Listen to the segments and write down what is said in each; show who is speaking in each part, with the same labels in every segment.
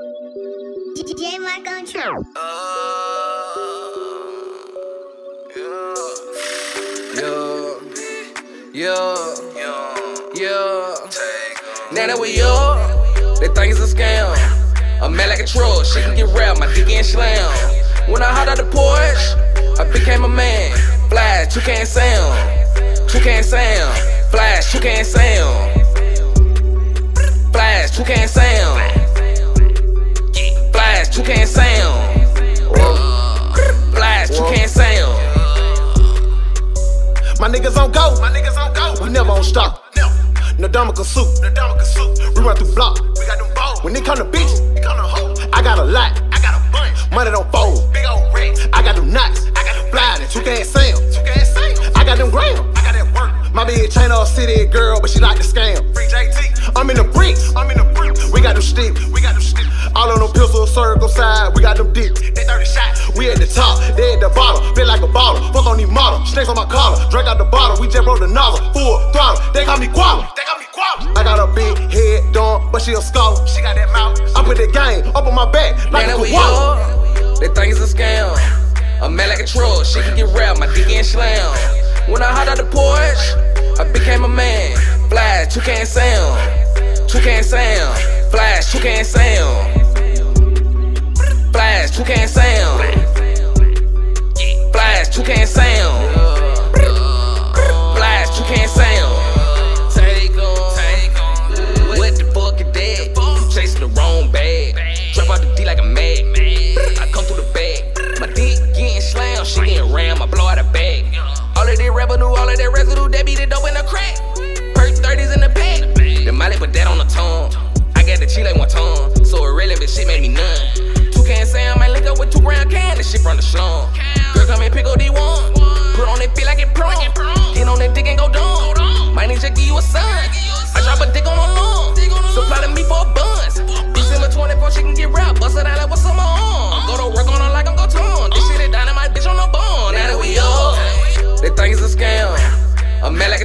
Speaker 1: DJ Mark on track.
Speaker 2: Yeah, yeah, yeah. Now that we up, they think it's a scam. I'm mad like a truck, she can get wrapped, my dick ain't slam. When I hot out the porch, I became a man. Flash, two can't sound, two can't sound. Flash, two can't sound. Flash, two can sound.
Speaker 3: We never on stop. No Dominican suit. No Dominican suit. We run through block. We got them balls. When they come to bitches, we come to hoe. I got a lot. I got a bunch. Money don't fold. Big old racks. I got them knots. I got them flying. Tucan Sam. Tucan Sam. I got them grams. I got that work. My bitch chain off city girl, but she like to scam. Free JT. I'm in the bricks. I'm in the bricks. We got them sticks. We got them. All on them pistols, circle side. We got them dicks. They 30 shots. We at the top. They at the bottom. Feel like a baller. Fuck on these models. Snakes on my collar. Drink out the bottle. We just broke the nozzle. Full throttle. They call me Guava. They call me Guava. I got a big head, done, but she a scholar. She got that mouth. I put the game up on my back like
Speaker 2: that
Speaker 3: a
Speaker 2: we
Speaker 3: koala.
Speaker 2: they think it's a scam. I'm mad like a truck, she can get wrapped, my dick ain't slam. When I hot out the porch, I became a man. Flash, two can't sound, two can't sound. Flash, two can't sound. Flash, two can sound.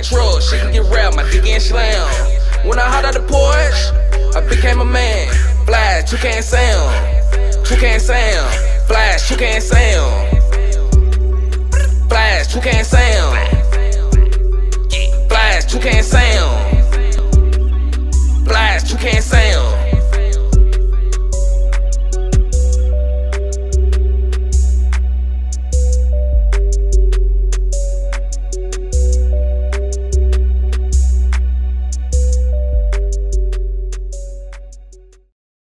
Speaker 2: Truck, she can get rap. My dick ain't slam. When I hot out the porch, I became a man. Flash, two can't sound. Two can't sound. Flash, two can't sound. Flash, two can't sound. Flash, two can sound. Flash, two can sound.